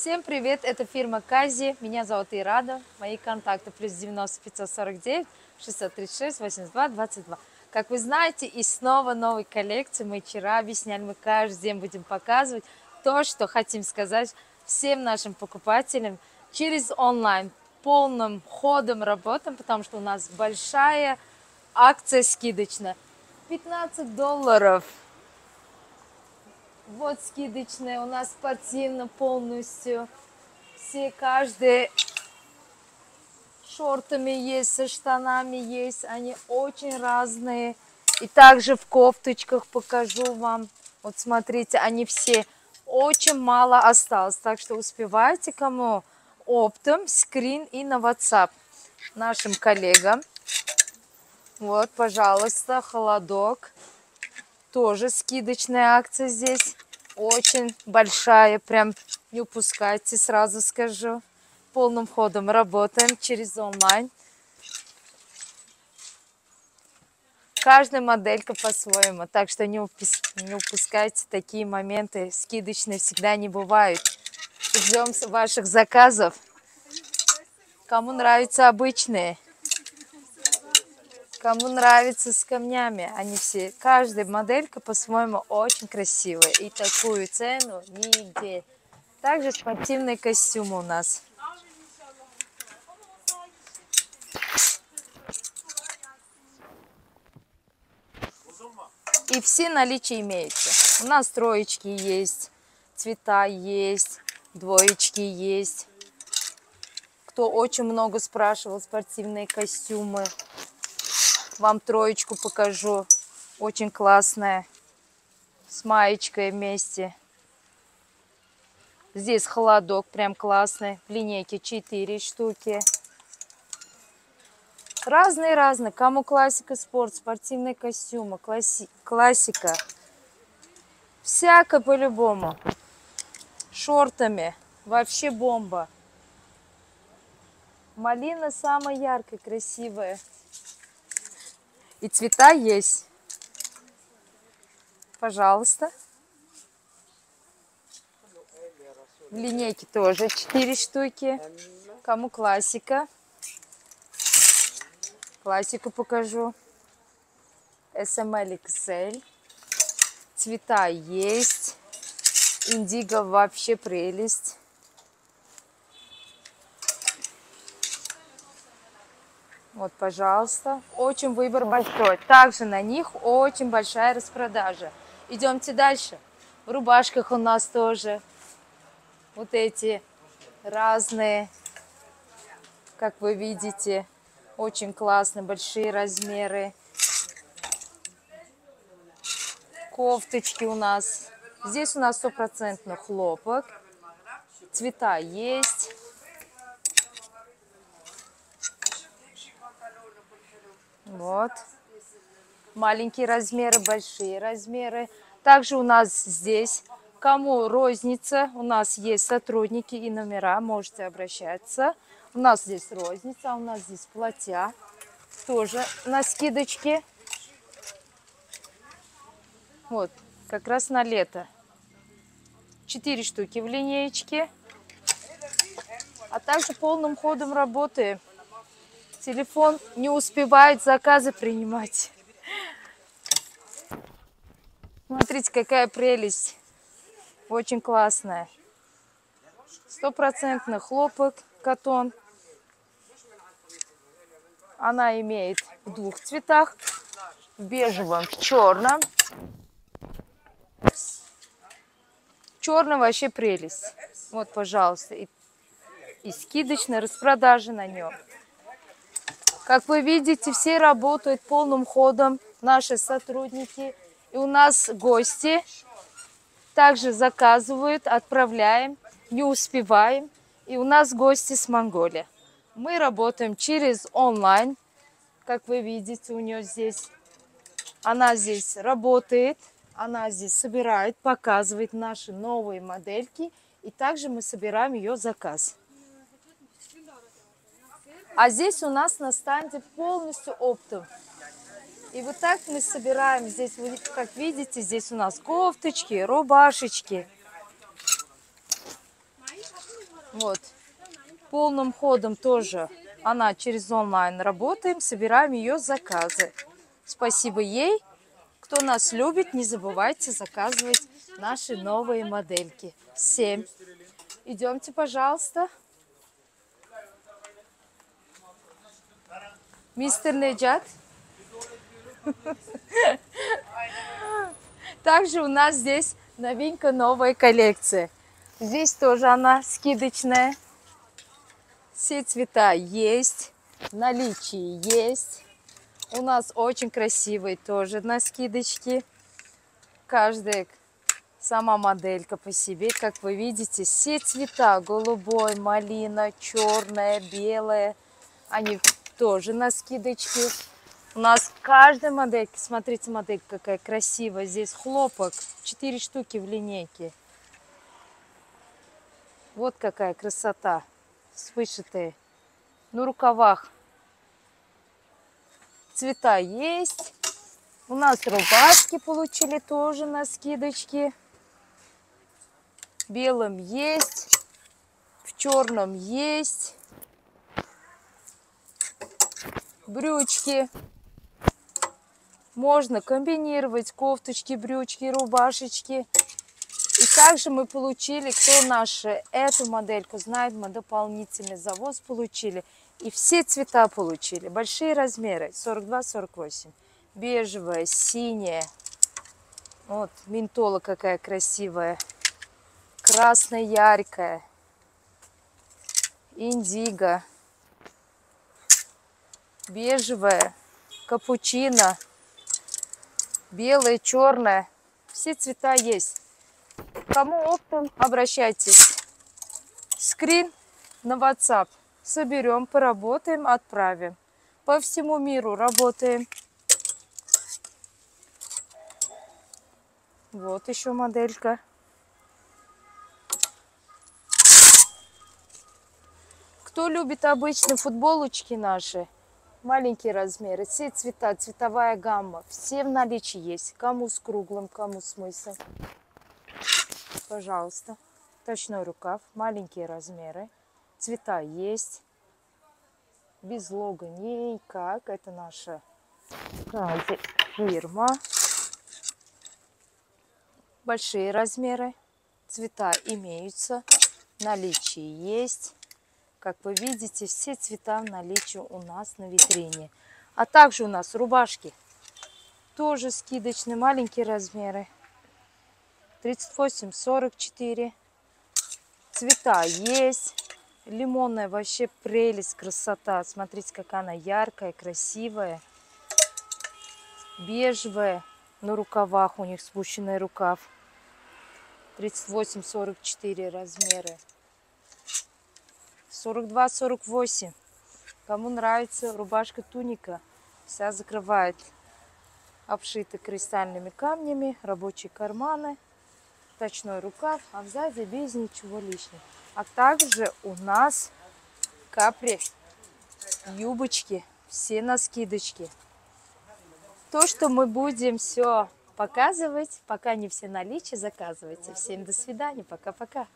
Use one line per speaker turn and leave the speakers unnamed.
Всем привет, это фирма Кази, меня зовут Ирада, мои контакты плюс 90 549 636 82 22. Как вы знаете, и снова новой коллекции, мы вчера объясняли, мы каждый день будем показывать то, что хотим сказать всем нашим покупателям через онлайн, полным ходом работаем, потому что у нас большая акция скидочная. 15 долларов вот скидочная, у нас спортивно полностью. Все, каждый шортами есть, со штанами есть. Они очень разные. И также в кофточках покажу вам. Вот смотрите, они все очень мало осталось. Так что успевайте кому оптом, скрин и на WhatsApp нашим коллегам. Вот, пожалуйста, холодок. Тоже скидочная акция здесь. Очень большая. Прям не упускайте, сразу скажу. Полным ходом работаем через онлайн. Каждая моделька по-своему. Так что не, упус... не упускайте такие моменты. Скидочные всегда не бывают. Ждем ваших заказов. Кому нравятся обычные. Кому нравится с камнями, они все, каждая моделька по-своему очень красивая. И такую цену нигде. Также спортивные костюмы у нас. И все наличия имеются. У нас троечки есть, цвета есть, двоечки есть. Кто очень много спрашивал спортивные костюмы, вам троечку покажу. Очень классная. С маечкой вместе. Здесь холодок прям классный. В линейке 4 штуки. Разные-разные. Кому классика, спорт, спортивные костюмы, класси классика. Всяко по-любому. Шортами. Вообще бомба. Малина самая яркая, красивая. И цвета есть. Пожалуйста. В линейке тоже 4 штуки. Кому классика. Классику покажу. SML XL. Цвета есть. Индиго вообще прелесть. Вот, пожалуйста. Очень выбор большой. Также на них очень большая распродажа. Идемте дальше. В рубашках у нас тоже вот эти разные, как вы видите, очень классные, большие размеры. Кофточки у нас. Здесь у нас стопроцентно хлопок. Цвета есть. Вот. Маленькие размеры, большие размеры. Также у нас здесь, кому розница, у нас есть сотрудники и номера, можете обращаться. У нас здесь розница, а у нас здесь платья. Тоже на скидочке. Вот, как раз на лето. Четыре штуки в линеечке. А также полным ходом работаем. Телефон не успевает заказы принимать. Смотрите, какая прелесть. Очень классная. Стопроцентный хлопок, катон. Она имеет в двух цветах. В бежевом, в черном. Черный вообще прелесть. Вот, пожалуйста. И, и скидочная распродажа на нем. Как вы видите, все работают полным ходом, наши сотрудники. И у нас гости также заказывают, отправляем, не успеваем. И у нас гости с Монголии. Мы работаем через онлайн. Как вы видите, у нее здесь, она здесь работает, она здесь собирает, показывает наши новые модельки. И также мы собираем ее заказ. А здесь у нас на стенде полностью оптом. И вот так мы собираем. Здесь, как видите, здесь у нас кофточки, рубашечки. Вот. Полным ходом тоже она через онлайн работаем, собираем ее заказы. Спасибо ей. Кто нас любит, не забывайте заказывать наши новые модельки. 7. Идемте, пожалуйста. Мистер Неджат. Также у нас здесь новинка, новая коллекция. Здесь тоже она скидочная. Все цвета есть, в наличии есть. У нас очень красивые тоже на скидочке. Каждая сама моделька по себе, как вы видите, все цвета, голубой, малина, черная, белая, они тоже на скидочке. У нас каждая моделька, смотрите, моделька какая красивая. Здесь хлопок, 4 штуки в линейке. Вот какая красота с вышитой. На рукавах цвета есть. У нас рубашки получили тоже на скидочке. Белым есть, в черном есть. Брючки. Можно комбинировать кофточки, брючки, рубашечки. И также мы получили, кто наши эту модельку знает, мы дополнительный завоз получили. И все цвета получили. Большие размеры 42-48. Бежевая, синяя. Вот ментола какая красивая. Красная, яркая. Индиго. Бежевая. Капучино. Белая, черная. Все цвета есть. Кому оптом, обращайтесь. Скрин на WhatsApp. Соберем, поработаем, отправим. По всему миру работаем. Вот еще моделька. Кто любит обычные футболочки наши, маленькие размеры, все цвета, цветовая гамма, все в наличии есть. Кому с круглым, кому с мысом пожалуйста. Точной рукав, маленькие размеры. Цвета есть. Без лога никак. Это наша фирма. Большие размеры. Цвета имеются. Наличие есть. Как вы видите, все цвета в наличии у нас на витрине. А также у нас рубашки. Тоже скидочные, маленькие размеры. 38, 44. Цвета есть. Лимонная вообще прелесть, красота. Смотрите, какая она яркая, красивая. Бежевая. На рукавах у них спущенный рукав. 38-44 размеры. 42-48. Кому нравится рубашка туника, вся закрывает. Обшита кристальными камнями, рабочие карманы точной рукав, а сзади без ничего лишнего. А также у нас капри, юбочки, все на скидочке. То, что мы будем все показывать, пока не все наличие, заказывайте. Всем до свидания, пока-пока.